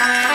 Bye.